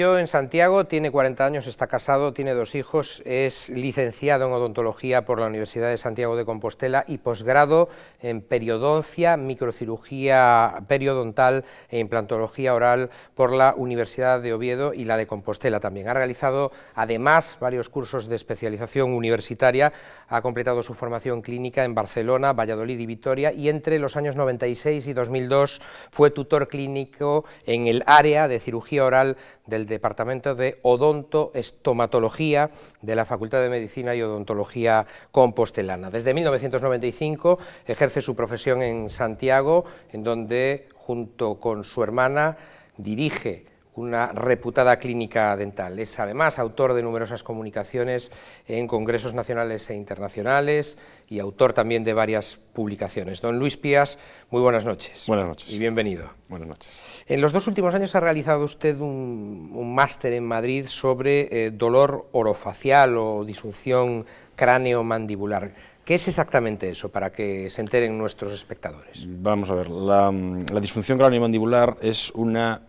Nació en Santiago, tiene 40 años, está casado, tiene dos hijos, es licenciado en odontología por la Universidad de Santiago de Compostela y posgrado en periodoncia, microcirugía periodontal e implantología oral por la Universidad de Oviedo y la de Compostela también. Ha realizado además varios cursos de especialización universitaria, ha completado su formación clínica en Barcelona, Valladolid y Vitoria y entre los años 96 y 2002 fue tutor clínico en el área de cirugía oral del Departamento de Odontoestomatología de la Facultad de Medicina y Odontología Compostelana. Desde 1995 ejerce su profesión en Santiago, en donde junto con su hermana dirige una reputada clínica dental. Es además autor de numerosas comunicaciones en congresos nacionales e internacionales y autor también de varias publicaciones. Don Luis Pías, muy buenas noches. Buenas noches. Y bienvenido. Buenas noches. En los dos últimos años ha realizado usted un, máster en Madrid sobre eh, dolor orofacial o disfunción cráneo-mandibular. ¿Qué es exactamente eso, para que se enteren nuestros espectadores? Vamos a ver, la, disfunción craneomandibular es una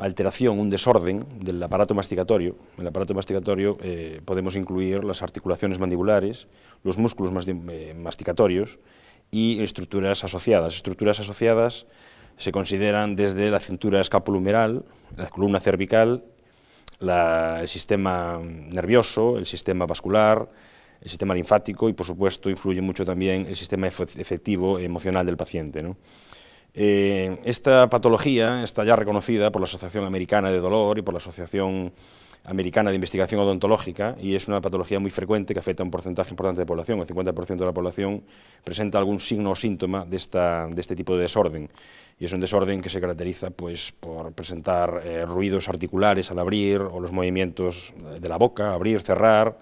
alteración, un desorden del aparato masticatorio. En el aparato masticatorio eh, podemos incluir las articulaciones mandibulares, los músculos eh, masticatorios y estructuras asociadas. Estructuras asociadas se consideran desde la cintura escapulohumeral, la columna cervical, el sistema nervioso, el sistema vascular, el sistema linfático y, por supuesto, influye mucho también el sistema efectivo emocional del paciente. Eh, esta patología está ya reconocida por la Asociación Americana de Dolor y por la Asociación Americana de Investigación Odontológica y es una patología muy frecuente que afecta a un porcentaje importante de población. El 50% de la población presenta algún signo o síntoma de, esta, de este tipo de desorden y es un desorden que se caracteriza pues, por presentar eh, ruidos articulares al abrir o los movimientos de la boca, abrir, cerrar,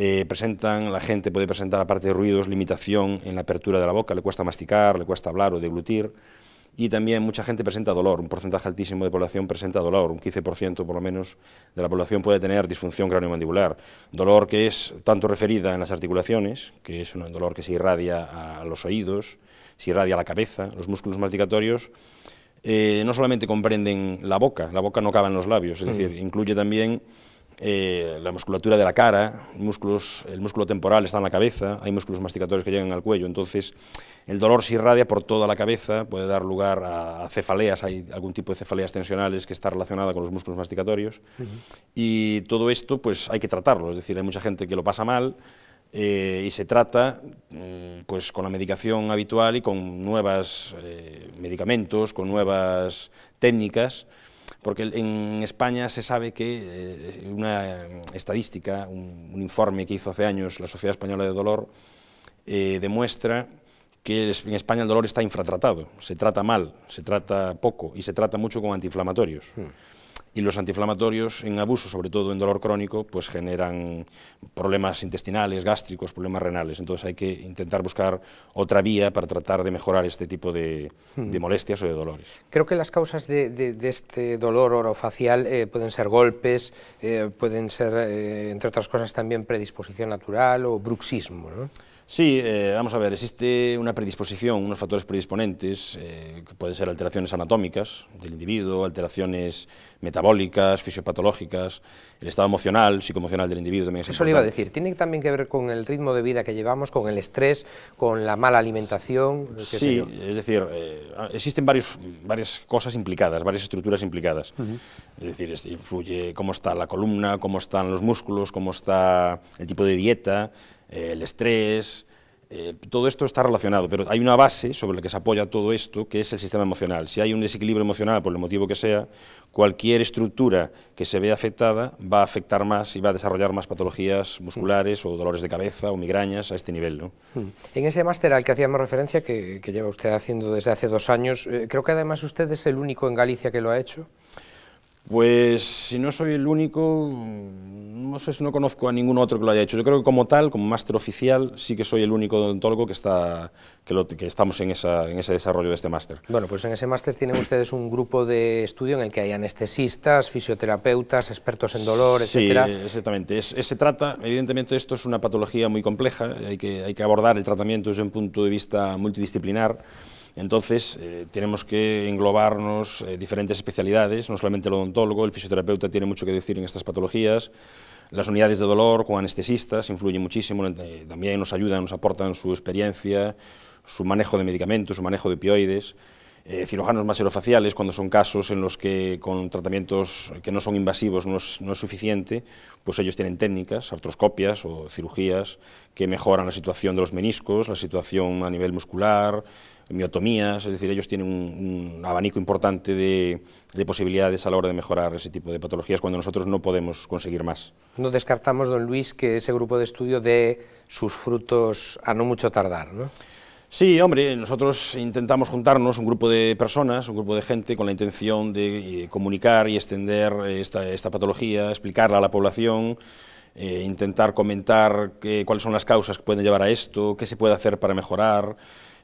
eh, presentan, la gente puede presentar, aparte de ruidos, limitación en la apertura de la boca, le cuesta masticar, le cuesta hablar o deglutir, y también mucha gente presenta dolor, un porcentaje altísimo de población presenta dolor, un 15% por lo menos de la población puede tener disfunción craneomandibular, dolor que es tanto referida en las articulaciones, que es un dolor que se irradia a los oídos, se irradia a la cabeza, los músculos masticatorios, eh, no solamente comprenden la boca, la boca no cabe en los labios, es mm. decir, incluye también eh, la musculatura de la cara, músculos, el músculo temporal está en la cabeza, hay músculos masticatorios que llegan al cuello, entonces el dolor se irradia por toda la cabeza, puede dar lugar a cefaleas, hay algún tipo de cefaleas tensionales que está relacionada con los músculos masticatorios, y todo esto pues hay que tratarlo, es decir, hay mucha gente que lo pasa mal, eh, y se trata mm, pues con la medicación habitual y con nuevos eh, medicamentos, con nuevas técnicas, porque en España se sabe que eh, una estadística, un, informe que hizo hace años la Sociedad Española de Dolor, eh, demuestra que en España el dolor está infratratado, se trata mal, se trata poco y se trata mucho con antiinflamatorios. Hmm y los antiinflamatorios en abuso, sobre todo en dolor crónico, pues generan problemas intestinales, gástricos, problemas renales. Entonces hay que intentar buscar otra vía para tratar de mejorar este tipo de, hmm. molestias o de dolores. Creo que las causas de, este dolor orofacial eh, pueden ser golpes, eh, pueden ser, eh, entre otras cosas, también predisposición natural o bruxismo. ¿no? Sí, eh, vamos a ver, existe una predisposición, unos factores predisponentes, eh, que pueden ser alteraciones anatómicas del individuo, alteraciones metabólicas, fisiopatológicas, el estado emocional, psicoemocional del individuo también es Eso le iba a decir, tiene también que ver con el ritmo de vida que llevamos, con el estrés, con la mala alimentación. Sí, es decir, eh, existen varios, varias cosas implicadas, varias estructuras implicadas. Es decir, influye cómo está la columna, cómo están los músculos, cómo está el tipo de dieta, eh, el estrés, eh, todo esto está relacionado, pero hay una base sobre la que se apoya todo esto, que es el sistema emocional. Si hay un desequilibrio emocional, por el motivo que sea, cualquier estructura que se vea afectada va a afectar más y va a desarrollar más patologías musculares o dolores de cabeza o migrañas a este nivel. Hmm. En ese máster al que hacíamos referencia, que, lleva usted haciendo desde hace dos años, eh, creo que además usted es el único en Galicia que lo ha hecho. Pues si no soy el único, no sé si no conozco a ningún otro que lo haya hecho. Yo creo que como tal, como máster oficial, sí que soy el único odontólogo que, está, que, estamos en, esa, en, ese desarrollo de este máster. Bueno, pues en ese máster tienen ustedes un grupo de estudio en el que hay anestesistas, fisioterapeutas, expertos en dolor, sí, exactamente. se trata, evidentemente esto es una patología muy compleja, hay que, hay que abordar el tratamiento desde un punto de vista multidisciplinar, Entonces, eh, tenemos que englobarnos eh, diferentes especialidades, no solamente el odontólogo, el fisioterapeuta tiene mucho que decir en estas patologías, las unidades de dolor con anestesistas influyen muchísimo, eh, también nos ayudan, nos aportan su experiencia, su manejo de medicamentos, su manejo de opioides, eh, cirujanos maserofaciales, cuando son casos en los que con tratamientos que no son invasivos no es, no es, suficiente, pues ellos tienen técnicas, artroscopias o cirugías que mejoran la situación de los meniscos, la situación a nivel muscular, miotomías, es decir, ellos tienen un, un abanico importante de, de, posibilidades a la hora de mejorar ese tipo de patologías cuando nosotros no podemos conseguir más. No descartamos, don Luis, que ese grupo de estudio dé sus frutos a no mucho tardar, ¿no? Sí, hombre, nosotros intentamos juntarnos un grupo de personas, un grupo de gente con la intención de eh, comunicar y extender esta, esta, patología, explicarla a la población, eh, intentar comentar que, cuáles son las causas que pueden llevar a esto, qué se puede hacer para mejorar,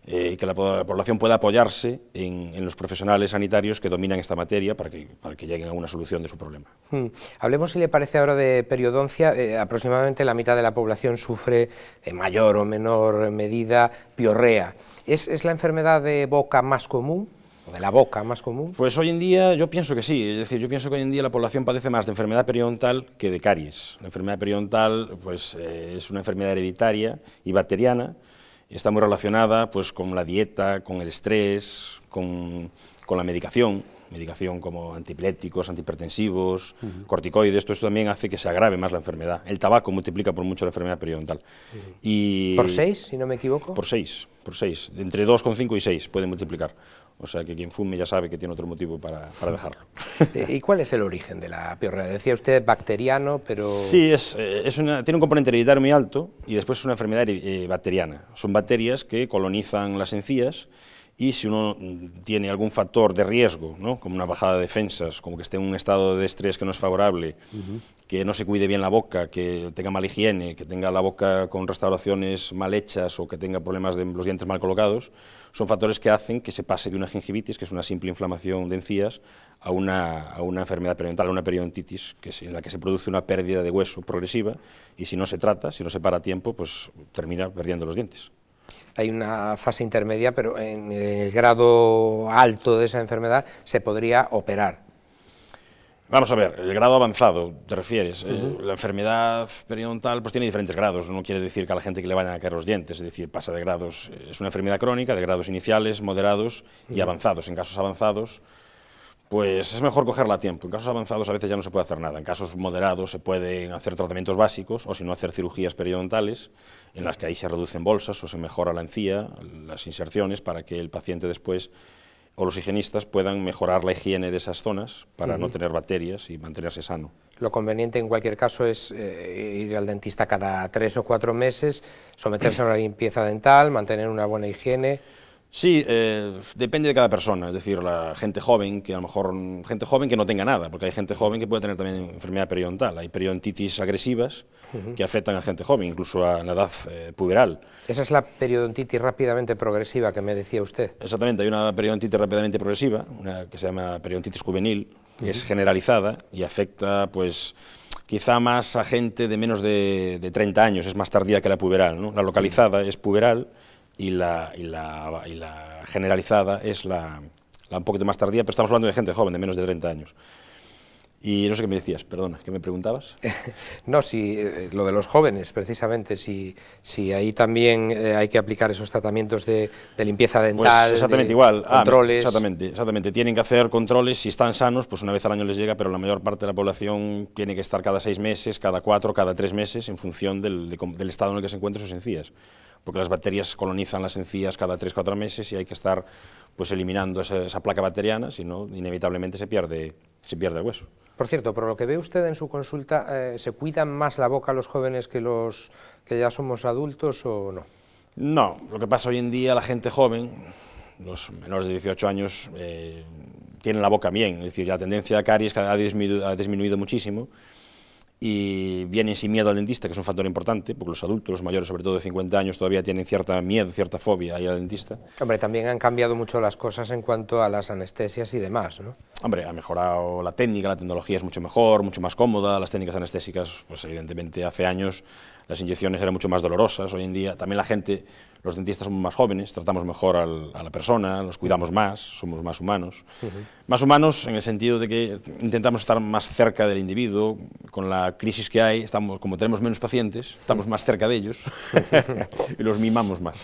eh, y que la, la, población pueda apoyarse en, en, los profesionales sanitarios que dominan esta materia para que, para que lleguen a una solución de su problema. Hmm. Hablemos, si le parece, ahora de periodoncia. Eh, aproximadamente la mitad de la población sufre en mayor o menor medida piorrea. ¿Es, ¿Es la enfermedad de boca más común? de la boca más común? Pues hoy en día yo pienso que sí, es decir, yo pienso que hoy en día la población padece más de enfermedad periodontal que de caries. La enfermedad periodontal pues, eh, es una enfermedad hereditaria y bacteriana, está muy relacionada pues, con la dieta, con el estrés, con, con la medicación, medicación como antipilépticos, antihipertensivos, uh -huh. corticoides, esto, esto, también hace que se agrave más la enfermedad. El tabaco multiplica por mucho la enfermedad periodontal. Uh -huh. y ¿Por seis, si no me equivoco? Por seis, por seis. Entre 2,5 y 6 puede multiplicar. O sea que quien fume ya sabe que tiene otro motivo para, para dejarlo. ¿Y cuál es el origen de la piorrea? Decía usted bacteriano, pero... Sí, es, eh, es una, tiene un componente hereditario muy alto y después es una enfermedad eh, bacteriana. Son bacterias que colonizan las encías y si uno tiene algún factor de riesgo, ¿no? como una bajada de defensas, como que esté en un estado de estrés que no es favorable, uh -huh. que no se cuide bien la boca, que tenga mala higiene, que tenga la boca con restauraciones mal hechas o que tenga problemas de los dientes mal colocados, son factores que hacen que se pase de una gingivitis, que es una simple inflamación de encías, a una, a una enfermedad periodontal, a una periodontitis, que es en la que se produce una pérdida de hueso progresiva y si no se trata, si no se para a tiempo, pues termina perdiendo los dientes hay una fase intermedia, pero en el grado alto de esa enfermedad se podría operar. Vamos a ver, el grado avanzado, te refieres. Uh -huh. La enfermedad periodontal pues, tiene diferentes grados, no quiere decir que a la gente que le vayan a caer los dientes, es decir, pasa de grados, es una enfermedad crónica, de grados iniciales, moderados y uh -huh. avanzados. En casos avanzados, pues es mejor cogerla a tiempo. En casos avanzados a veces ya no se puede hacer nada. En casos moderados se pueden hacer tratamientos básicos o si no hacer cirugías periodontales en las que ahí se reducen bolsas o se mejora la encía, las inserciones para que el paciente después o los higienistas puedan mejorar la higiene de esas zonas para uh -huh. no tener bacterias y mantenerse sano. Lo conveniente en cualquier caso es eh, ir al dentista cada tres o cuatro meses, someterse a una limpieza dental, mantener una buena higiene. Sí, eh, depende de cada persona, es decir, la gente joven, que a lo mejor, gente joven que no tenga nada, porque hay gente joven que puede tener también enfermedad periodontal, hay periodontitis agresivas uh -huh. que afectan a gente joven, incluso a la edad eh, puberal. Esa es la periodontitis rápidamente progresiva que me decía usted. Exactamente, hay una periodontitis rápidamente progresiva, una que se llama periodontitis juvenil, que uh -huh. es generalizada y afecta, pues, quizá más a gente de menos de, de 30 años, es más tardía que la puberal, ¿no? La localizada es puberal, y la, y la, y la generalizada es la, la, un poquito más tardía, pero estamos hablando de gente joven, de menos de 30 años. Y no sé qué me decías, perdona, ¿qué me preguntabas? no, si eh, lo de los jóvenes, precisamente, si, si ahí también eh, hay que aplicar esos tratamientos de, de limpieza dental, pues exactamente igual. controles... Ah, exactamente, exactamente, tienen que hacer controles, si están sanos, pues una vez al año les llega, pero la mayor parte de la población tiene que estar cada seis meses, cada cuatro, cada tres meses, en función del, de, del estado en el que se encuentran sus encías porque las bacterias colonizan las encías cada 3-4 meses y hay que estar pues, eliminando esa, esa placa bacteriana, si no, inevitablemente se pierde, se pierde el hueso. Por cierto, por lo que ve usted en su consulta, eh, ¿se cuidan más la boca los jóvenes que los que ya somos adultos o no? No, lo que pasa hoy en día, la gente joven, los menores de 18 años, eh, tienen la boca bien, es decir, la tendencia a caries ha disminuido, ha disminuido muchísimo, y vienen sin miedo al dentista, que es un factor importante, porque los adultos, los mayores, sobre todo de 50 años, todavía tienen cierta miedo, cierta fobia al dentista. Hombre, también han cambiado mucho las cosas en cuanto a las anestesias y demás, ¿no? Hombre, ha mejorado la técnica, la tecnología es mucho mejor, mucho más cómoda, las técnicas anestésicas, pues evidentemente hace años las inyecciones eran mucho más dolorosas, hoy en día también la gente, los dentistas somos más jóvenes, tratamos mejor a la persona, los cuidamos más, somos más humanos. Más humanos en el sentido de que intentamos estar más cerca del individuo, con la crisis que hay, estamos, como tenemos menos pacientes, estamos más cerca de ellos y los mimamos más.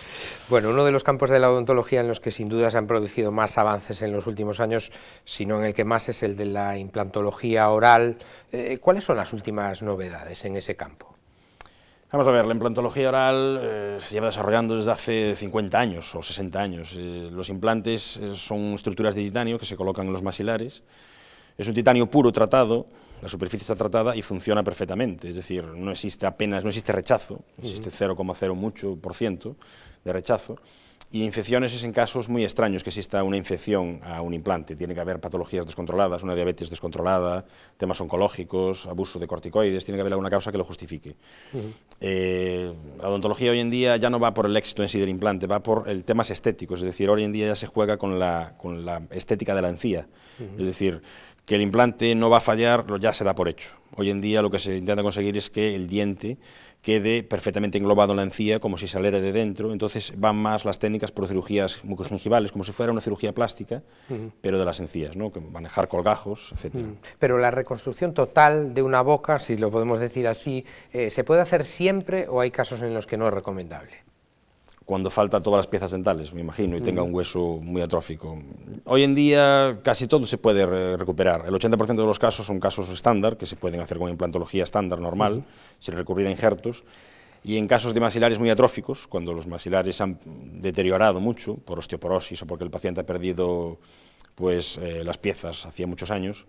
Bueno, uno de los campos de la odontología en los que sin duda se han producido más avances en los últimos años, sino en el que más es el de la implantología oral. Eh, ¿Cuáles son las últimas novedades en ese campo? Vamos a ver, la implantología oral eh, se lleva desarrollando desde hace 50 años o 60 años. Eh, los implantes eh, son estructuras de titanio que se colocan en los maxilares. Es un titanio puro tratado, la superficie está tratada y funciona perfectamente, es decir, no existe apenas, no existe rechazo, existe 0,0 mucho por ciento de rechazo y infecciones es en casos muy extraños que exista una infección a un implante. Tiene que haber patologías descontroladas, una diabetes descontrolada, temas oncológicos, abuso de corticoides, tiene que haber alguna causa que lo justifique. Eh, la odontología hoy en día ya no va por el éxito en sí del implante, va por el temas estéticos, es decir, hoy en día ya se juega con la, con la estética de la encía, es decir, que el implante no va a fallar, ya se da por hecho. Hoy en día lo que se intenta conseguir es que el diente quede perfectamente englobado en la encía, como si saliera de dentro, entonces van más las técnicas por cirugías mucogingivales, como si fuera una cirugía plástica, pero de las encías, ¿no? manejar colgajos, etc. Pero la reconstrucción total de una boca, si lo podemos decir así, eh, ¿se puede hacer siempre o hay casos en los que no es recomendable? Cuando falta todas las piezas dentales, me imagino, y tenga un hueso muy atrófico. Hoy en día casi todo se puede recuperar. El 80% de los casos son casos estándar, que se pueden hacer con implantología estándar normal, sin recurrir a injertos. Y en casos de maxilares muy atróficos, cuando los maxilares han deteriorado mucho por osteoporosis o porque el paciente ha perdido pues, eh, las piezas hacía muchos años,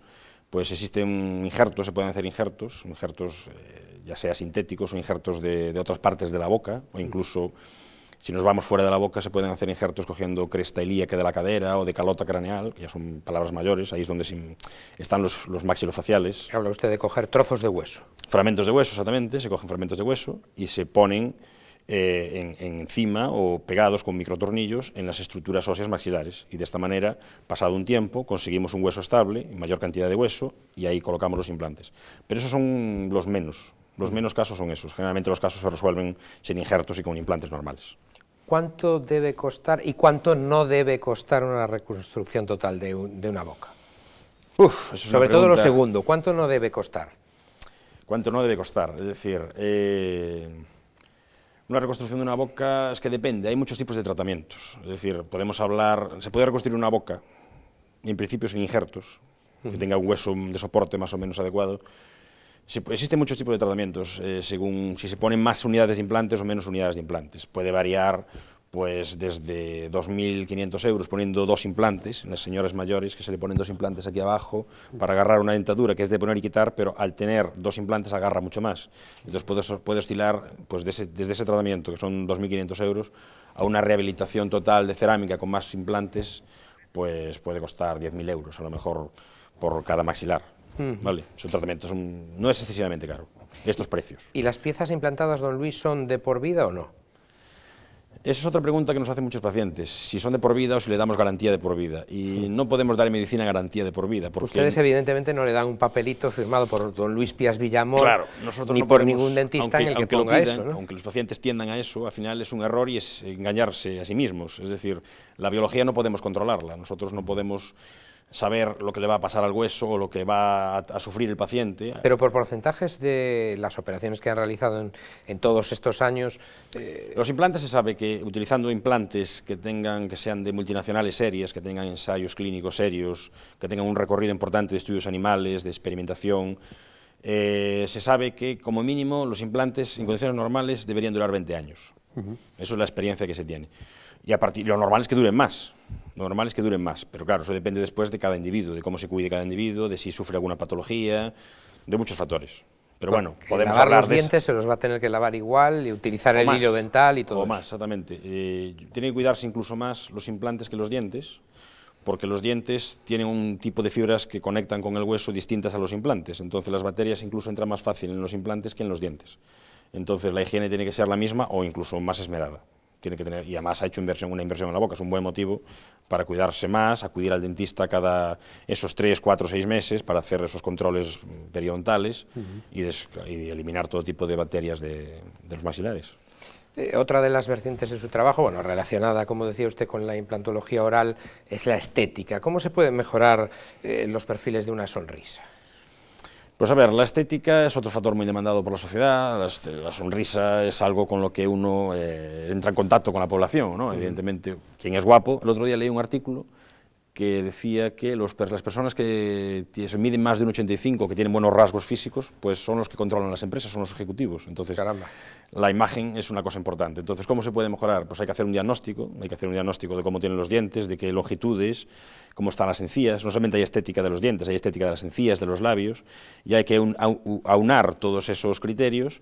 pues existen injertos, se pueden hacer injertos, injertos eh, ya sea sintéticos o injertos de, de, otras partes de la boca, o incluso si nos vamos fuera de la boca se pueden hacer injertos cogiendo cresta ilíaca de la cadera o de calota craneal, que ya son palabras mayores, ahí es donde están los, los maxilofaciales. Habla usted de coger trozos de hueso. Fragmentos de hueso, exactamente, se cogen fragmentos de hueso y se ponen eh, en, encima o pegados con microtornillos en las estructuras óseas maxilares y de esta manera, pasado un tiempo, conseguimos un hueso estable, mayor cantidad de hueso y ahí colocamos los implantes. Pero esos son los menos, los menos casos son esos. Generalmente los casos se resuelven sin injertos y con implantes normales. ¿Cuánto debe costar y cuánto no debe costar una reconstrucción total de, una boca? Uf, Sobre todo lo segundo, ¿cuánto no debe costar? ¿Cuánto no debe costar? Es decir, eh, una reconstrucción de una boca es que depende, hay muchos tipos de tratamientos. Es decir, podemos hablar, se puede reconstruir una boca, en principio sin injertos, que tenga un hueso de soporte más o menos adecuado, existen muchos tipos de tratamientos, eh, según si se ponen más unidades de implantes o menos unidades de implantes. Puede variar pues desde 2.500 euros poniendo dos implantes, en las señoras mayores que se le ponen dos implantes aquí abajo para agarrar una dentadura que es de poner y quitar, pero al tener dos implantes agarra mucho más. Entonces puede, puede oscilar pues, desde ese tratamiento, que son 2.500 euros, a una rehabilitación total de cerámica con más implantes, pues puede costar 10.000 euros a lo mejor por cada maxilar. ¿Vale? Son tratamientos, no es excesivamente caro, estos precios. ¿Y las piezas implantadas, don Luis, son de por vida o no? Esa es otra pregunta que nos hacen muchos pacientes, si son de por vida o si le damos garantía de por vida. Y no podemos dar en medicina garantía de por vida. Porque... Ustedes evidentemente no le dan un papelito firmado por don Luis Pías Villamor, claro, nosotros ni por ningún dentista en el que ponga eso. Aunque los pacientes tiendan a eso, al final es un error y es engañarse a sí mismos. Es decir, la biología no podemos controlarla, nosotros no podemos saber lo que le va a pasar al hueso o lo que va a, sufrir el paciente. Pero por porcentajes de las operaciones que han realizado en, todos estos años... Eh, Los implantes se sabe que utilizando implantes que, tengan, que sean de multinacionales serias, que tengan ensayos clínicos serios, que tengan un recorrido importante de estudios animales, de experimentación, eh, se sabe que como mínimo los implantes en condiciones normales deberían durar 20 años. Eso es la experiencia que se tiene. Y a partir, lo normal es que duren más. Lo normal es que duren más, pero claro, eso depende después de cada individuo, de cómo se cuide cada individuo, de si sufre alguna patología, de muchos factores. Pero bueno, podemos lavar hablar los dientes se los va a tener que lavar igual y utilizar el hilo dental y todo O más, exactamente. Eh, tiene que cuidarse incluso más los implantes que los dientes, porque los dientes tienen un tipo de fibras que conectan con el hueso distintas a los implantes, entonces las bacterias incluso entran más fácil en los implantes que en los dientes. Entonces la higiene tiene que ser la misma o incluso más esmerada tiene que tener, y además ha hecho inversión, una inversión en la boca, es un buen motivo para cuidarse más, acudir al dentista cada esos tres, cuatro, seis meses para hacer esos controles periodontales y, eliminar todo tipo de bacterias de, los maxilares. Eh, otra de las vertientes de su trabajo, bueno, relacionada, como decía usted, con la implantología oral, es la estética. ¿Cómo se pueden mejorar eh, los perfiles de una sonrisa? Pues a ver, la estética es otro factor muy demandado por la sociedad, la, sonrisa es algo con lo que uno eh, entra en contacto con la población, ¿no? Evidentemente, quien es guapo, el otro día leí un artículo que decía que los, las personas que se miden más de un 85, que tienen buenos rasgos físicos, pues son los que controlan las empresas, son los ejecutivos. Entonces, Caramba. la imagen es una cosa importante. Entonces, ¿cómo se puede mejorar? Pues hay que hacer un diagnóstico, hay que hacer un diagnóstico de cómo tienen los dientes, de qué longitudes, cómo están las encías. No solamente hay estética de los dientes, hay estética de las encías, de los labios, y hay que aunar todos esos criterios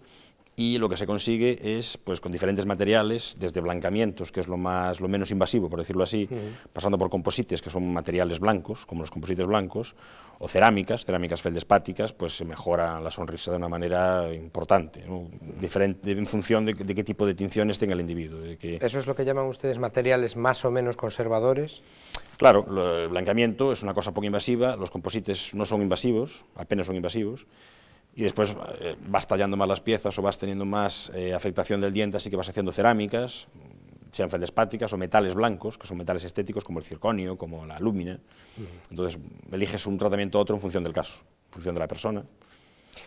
y lo que se consigue es, pues con diferentes materiales, desde blancamientos, que es lo, más, lo menos invasivo, por decirlo así, pasando por composites, que son materiales blancos, como los composites blancos, o cerámicas, cerámicas feldespáticas, pues se mejora la sonrisa de una manera importante, diferente en función de, qué tipo de tinciones tenga el individuo. que... ¿Eso es lo que llaman ustedes materiales más o menos conservadores? Claro, el blancamiento es una cosa poco invasiva, los composites no son invasivos, apenas son invasivos, y después eh, vas tallando más las piezas o vas teniendo más eh, afectación del diente, así que vas haciendo cerámicas, sean feldespáticas o metales blancos, que son metales estéticos como el circonio, como la alúmina. Entonces, eliges un tratamiento u otro en función del caso, en función de la persona.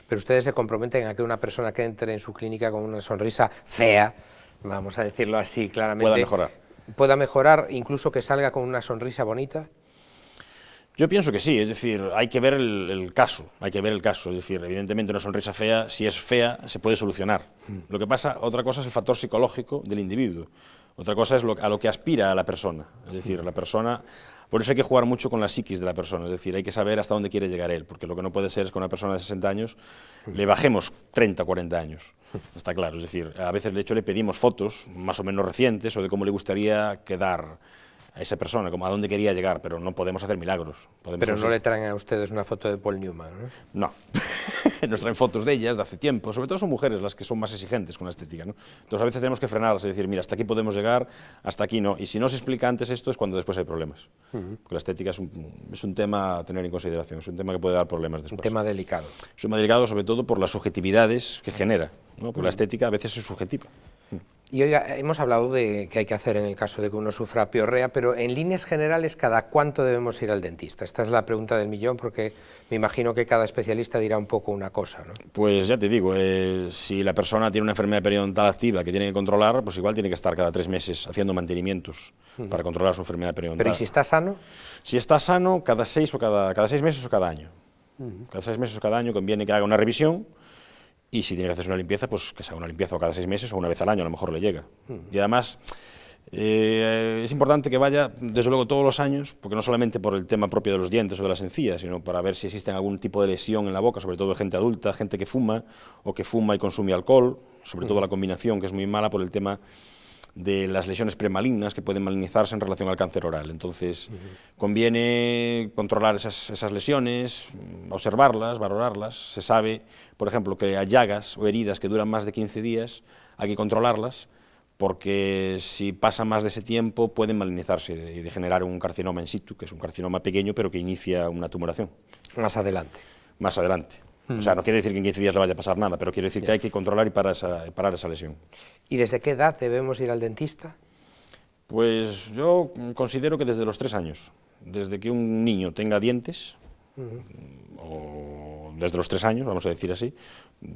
Pero ustedes se comprometen a que una persona que entre en su clínica con una sonrisa fea, vamos a decirlo así claramente, pueda mejorar. Pueda mejorar, incluso que salga con una sonrisa bonita. Yo pienso que sí, es decir, hay que ver el, caso, hay que ver el caso, es decir, evidentemente una sonrisa fea, si es fea, se puede solucionar. Lo que pasa, otra cosa es el factor psicológico del individuo, otra cosa es lo, a lo que aspira a la persona, es decir, la persona, por eso hay que jugar mucho con la psiquis de la persona, es decir, hay que saber hasta dónde quiere llegar él, porque lo que no puede ser es que una persona de 60 años le bajemos 30, 40 años, está claro, es decir, a veces de hecho le pedimos fotos más o menos recientes o de cómo le gustaría quedar a esa persona, como a dónde quería llegar, pero no podemos hacer milagros. pero no le traen a ustedes una foto de Paul Newman, ¿no? No, nos traen fotos de ellas de hace tiempo, sobre todo son mujeres las que son más exigentes con la estética, ¿no? Entonces a veces tenemos que frenarlas y decir, mira, hasta aquí podemos llegar, hasta aquí no, y si no se explica antes esto es cuando después hay problemas, porque la estética es un, es un tema a tener en consideración, es un tema que puede dar problemas después. Un tema delicado. Es un tema delicado sobre todo por las subjetividades que genera, ¿no? porque la estética a veces es subjetiva. Y hoy hemos hablado de qué hay que hacer en el caso de que uno sufra piorrea, pero en líneas generales, ¿cada cuánto debemos ir al dentista? Esta es la pregunta del millón, porque me imagino que cada especialista dirá un poco una cosa, ¿no? Pues ya te digo, eh, si la persona tiene una enfermedad periodontal activa que tiene que controlar, pues igual tiene que estar cada tres meses haciendo mantenimientos para controlar su enfermedad periodontal. ¿Pero y si está sano? Si está sano, cada seis, o cada, cada seis meses o cada año. Cada seis meses o cada año conviene que haga una revisión, y si tiene que hacerse una limpieza, pues que se haga una limpieza cada seis meses o una vez al año, a lo mejor le llega. Y además, eh, es importante que vaya, desde luego, todos los años, porque no solamente por el tema propio de los dientes o de las encías, sino para ver si existe algún tipo de lesión en la boca, sobre todo de gente adulta, gente que fuma o que fuma y consume alcohol, sobre todo la combinación, que es muy mala por el tema de las lesiones premalignas que pueden malignizarse en relación al cáncer oral. Entonces, conviene controlar esas, esas, lesiones, observarlas, valorarlas. Se sabe, por ejemplo, que hay llagas o heridas que duran más de 15 días, hay que controlarlas, porque si pasa más de ese tiempo pueden malignizarse y degenerar un carcinoma in situ, que es un carcinoma pequeño, pero que inicia una tumoración. Más adelante. Más adelante. O sea, no quiere decir que en 15 días le vaya a pasar nada, pero quiere decir que hay que controlar y parar esa, parar esa lesión. ¿Y desde qué edad debemos ir al dentista? Pues yo considero que desde los tres años, desde que un niño tenga dientes, o desde los tres años, vamos a decir así,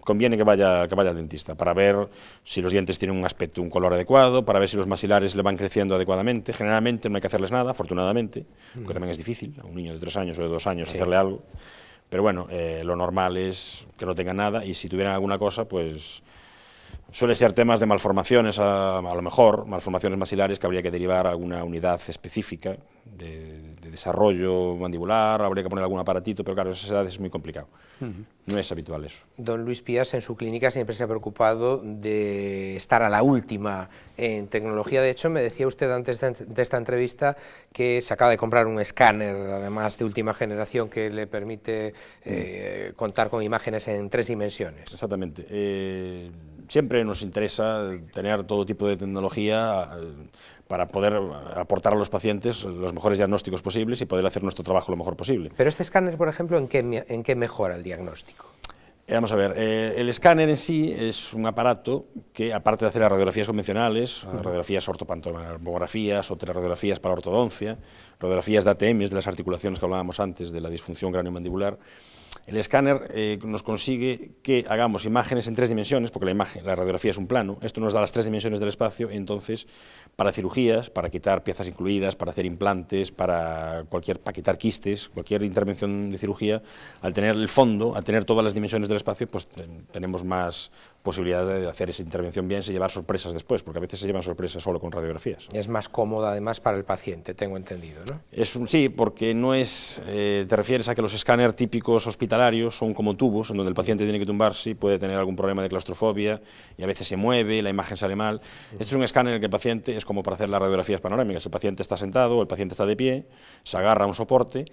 conviene que vaya, que vaya al dentista para ver si los dientes tienen un aspecto, un color adecuado, para ver si los maxilares le van creciendo adecuadamente. Generalmente no hay que hacerles nada, afortunadamente, porque también es difícil a un niño de tres años o de dos años hacerle algo. Pero bueno, eh, lo normal es que no tengan nada y si tuvieran alguna cosa, pues suele ser temas de malformaciones, a, a lo mejor, malformaciones maxilares que habría que derivar a alguna unidad específica de, desarrollo mandibular, habría que poner algún aparatito, pero claro, a esas edades es muy complicado. No es habitual eso. Don Luis Pías en su clínica siempre se ha preocupado de estar a la última en tecnología. De hecho, me decía usted antes de, esta entrevista que se acaba de comprar un escáner, además de última generación, que le permite eh, contar con imágenes en tres dimensiones. Exactamente. Eh, siempre nos interesa tener todo tipo de tecnología eh, para poder aportar a los pacientes los mejores diagnósticos posibles y poder hacer nuestro trabajo lo mejor posible. Pero este escáner, por ejemplo, ¿en qué, en qué mejora el diagnóstico? Eh, vamos a ver, eh, el escáner en sí es un aparato que, aparte de hacer las radiografías convencionales, radiografías ortopantomografías, otras radiografías para ortodoncia, radiografías de ATM, de las articulaciones que hablábamos antes, de la disfunción craniomandibular, el escáner eh, nos consigue que hagamos imágenes en tres dimensiones, porque la imagen, la radiografía es un plano, esto nos da las tres dimensiones del espacio, entonces para cirugías, para quitar piezas incluidas, para hacer implantes, para, cualquier, para quitar quistes, cualquier intervención de cirugía, al tener el fondo, al tener todas las dimensiones del espacio, pues tenemos más posibilidades de hacer esa intervención bien, y llevar sorpresas después, porque a veces se llevan sorpresas solo con radiografías. Es más cómoda además para el paciente, tengo entendido, ¿no? Es un, sí, porque no es, eh, te refieres a que los escáneres típicos hospitalarios son como tubos, en donde el paciente tiene que tumbarse y puede tener algún problema de claustrofobia y a veces se mueve, la imagen sale mal. Este es un escáner en el que el paciente es como para hacer las radiografías panorámicas, el paciente está sentado, el paciente está de pie, se agarra a un soporte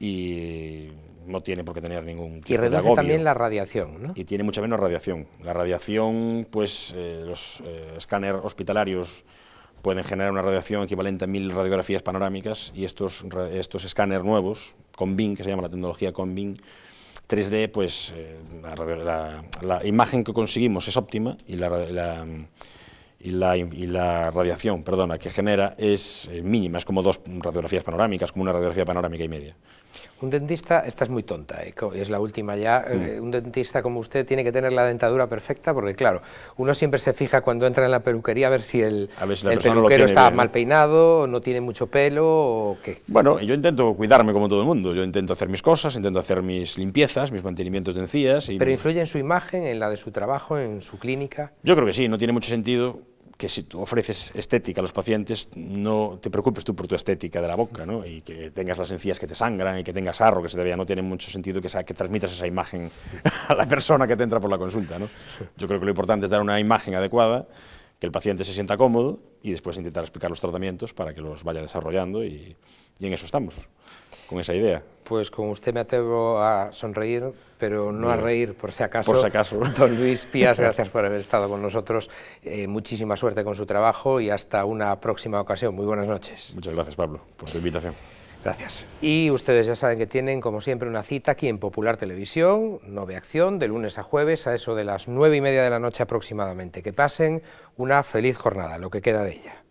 y no tiene por qué tener ningún tipo Y reduce también la radiación, ¿no? Y tiene mucha menos radiación. La radiación, pues eh, los eh, escáneres hospitalarios pueden generar una radiación equivalente a mil radiografías panorámicas y estos, estos escáneres nuevos, con BIM, que se llama la tecnología con BIM, 3D, pues eh, la, imagen que conseguimos es óptima y la, y la, y la radiación perdona, que genera es eh, mínima, es como dos radiografías panorámicas, como una radiografía panorámica y media. Un dentista, esta es muy tonta, ¿eh? es la última ya, eh, mm. un dentista como usted tiene que tener la dentadura perfecta, porque claro, uno siempre se fija cuando entra en la peluquería a ver si el, el peluquero está mal peinado, no tiene mucho pelo o qué. Bueno, yo intento cuidarme como todo el mundo, yo intento hacer mis cosas, intento hacer mis limpiezas, mis mantenimientos de encías. Y ¿Pero influye en su imagen, en la de su trabajo, en su clínica? Yo creo que sí, no tiene mucho sentido que si tú ofreces estética a los pacientes, no te preocupes tú por tu estética de la boca, ¿no? y que tengas las encías que te sangran y que tengas arro, que te no tiene mucho sentido que, que transmitas esa imagen a la persona que te entra por la consulta. ¿no? Yo creo que lo importante es dar una imagen adecuada, que el paciente se sienta cómodo y después intentar explicar los tratamientos para que los vaya desarrollando y, y en eso estamos con esa idea. Pues con usted me atrevo a sonreír, pero no a reír, por si acaso. Por si acaso. Don Luis Pías, gracias por haber estado con nosotros. Eh, muchísima suerte con su trabajo y hasta una próxima ocasión. Muy buenas noches. Muchas gracias, Pablo, por tu invitación. Gracias. Y ustedes ya saben que tienen, como siempre, una cita aquí en Popular Televisión, Nove Acción, de lunes a jueves, a eso de las nueve y media de la noche aproximadamente. Que pasen una feliz jornada, lo que queda de ella.